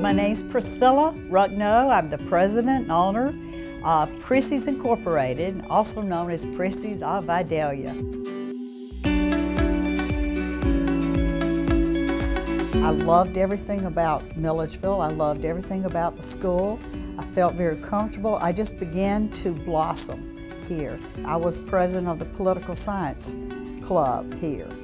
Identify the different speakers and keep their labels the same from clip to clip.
Speaker 1: My name's Priscilla Ruckno. I'm the president and owner of Prissy's Incorporated, also known as Prissy's of Vidalia. I loved everything about Milledgeville. I loved everything about the school. I felt very comfortable. I just began to blossom here. I was president of the political science club here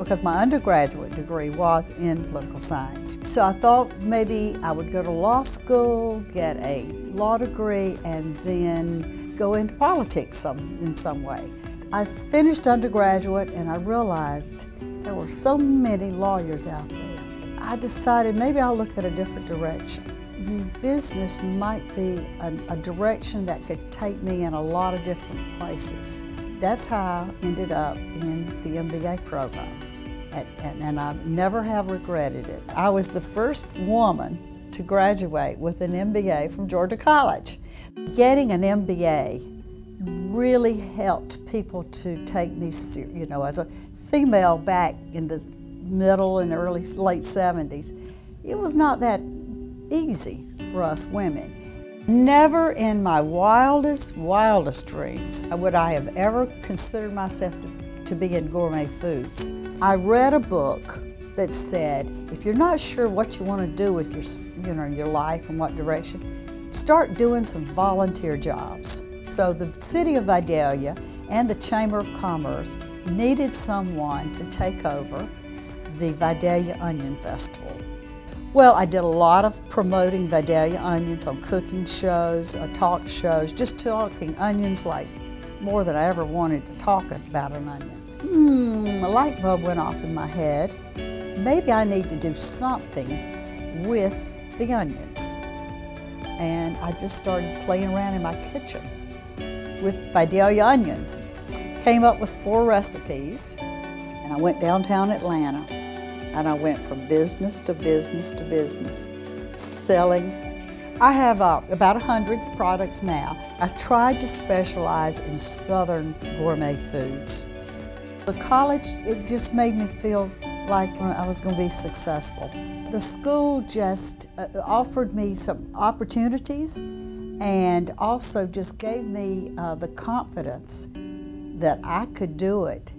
Speaker 1: because my undergraduate degree was in political science. So I thought maybe I would go to law school, get a law degree, and then go into politics some, in some way. I finished undergraduate and I realized there were so many lawyers out there. I decided maybe I'll look at a different direction. Business might be a, a direction that could take me in a lot of different places. That's how I ended up in the MBA program and, I never have regretted it. I was the first woman to graduate with an MBA from Georgia College. Getting an MBA really helped people to take me, you know, as a female back in the middle and early late 70s. It was not that easy for us women. Never in my wildest, wildest dreams would I have ever considered myself to, to be in gourmet foods. I read a book that said if you're not sure what you want to do with your, you know, your life and what direction, start doing some volunteer jobs. So the city of Vidalia and the Chamber of Commerce needed someone to take over the Vidalia Onion Festival. Well, I did a lot of promoting Vidalia onions on cooking shows, uh, talk shows, just talking onions like more than I ever wanted to talk about an onion hmm, a light bulb went off in my head. Maybe I need to do something with the onions. And I just started playing around in my kitchen with Vidalia onions. Came up with four recipes, and I went downtown Atlanta. And I went from business to business to business, selling. I have uh, about 100 products now. I tried to specialize in southern gourmet foods. The college, it just made me feel like I was going to be successful. The school just uh, offered me some opportunities and also just gave me uh, the confidence that I could do it.